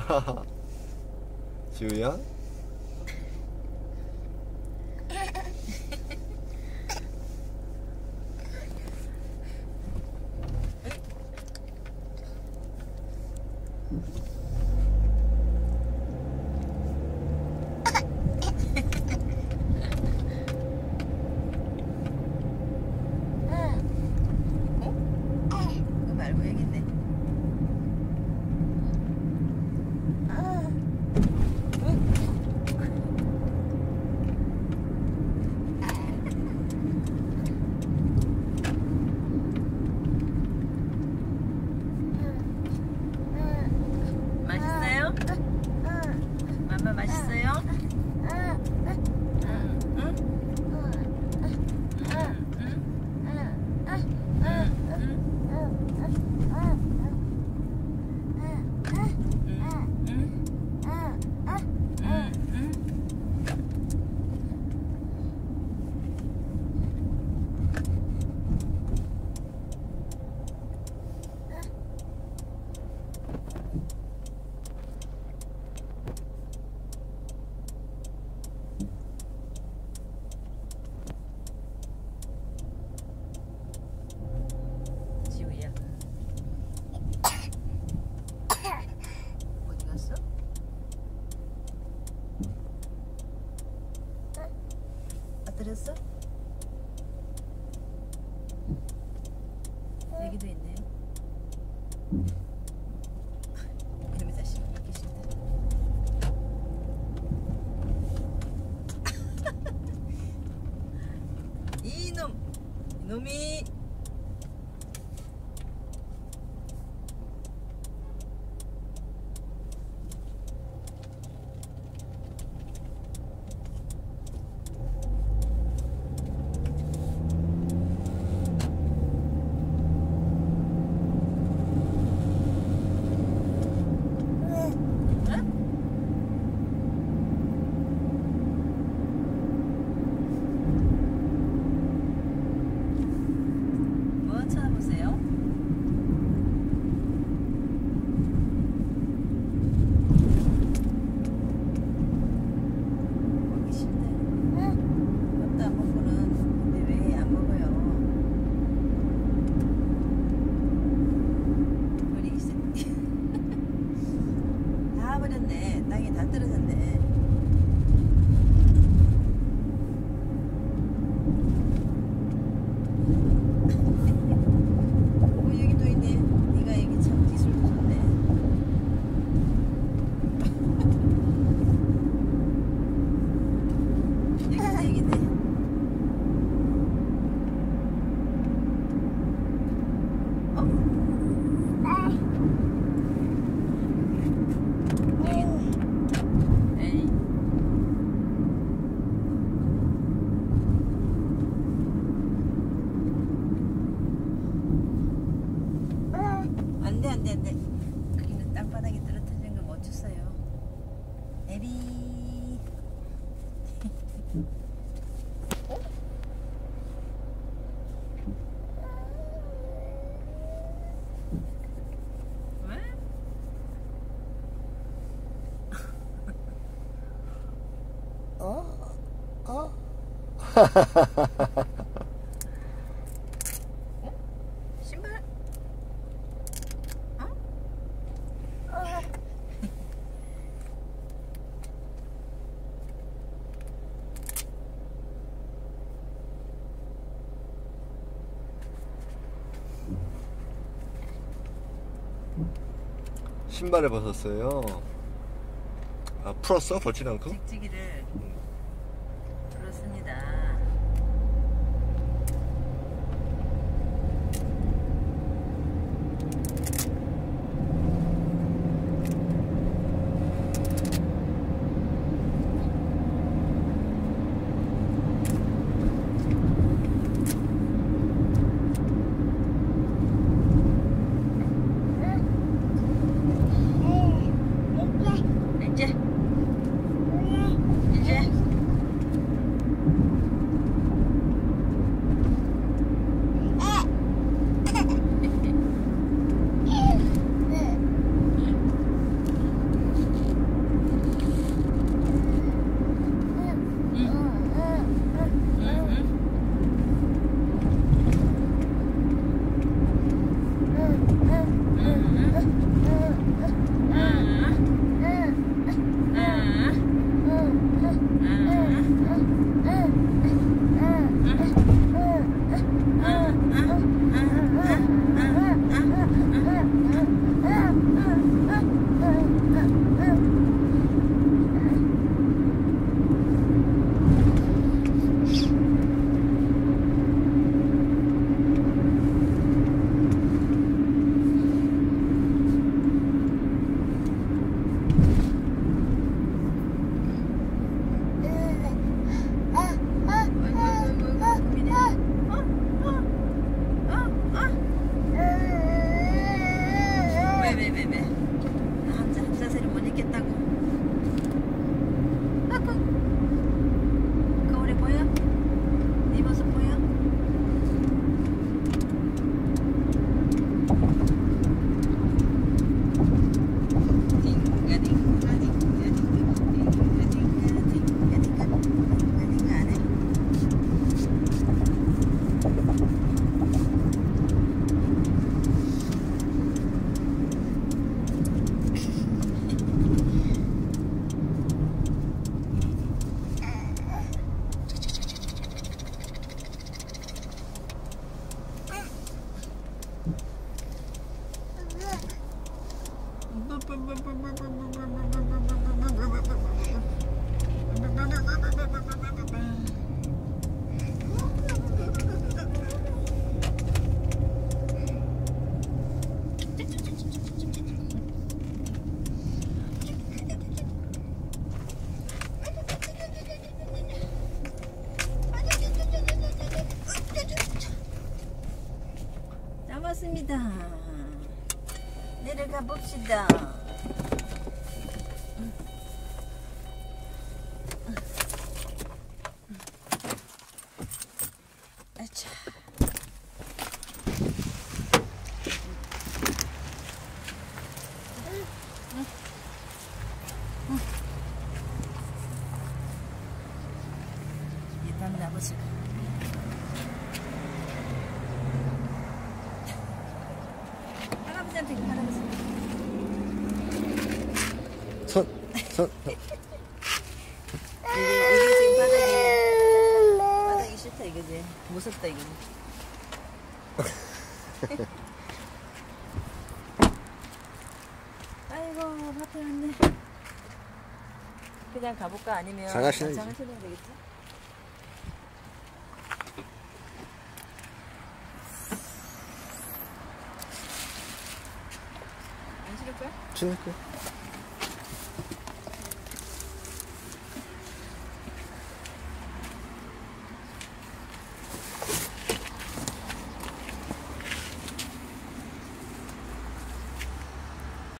지우야? 들었어? 여기도 있네요. 그놈의 자식 먹기 싫다. 이놈! 이놈이! 어? 어? 신발을 벗었어요. 아, 풀었어? 벗진 않고? 찍찍이를 풀었습니다. 음. 잡았습니다. 내려가 봅시다. 할아버지한테 그 할아버지. 손, 손. 이게 이게 지금 바닥이 바닥이 싫다 이거지. 무섭다 이거지. 아이고 밭에 왔네. 그냥 가볼까 아니면 신어야 되겠지? 真的可以。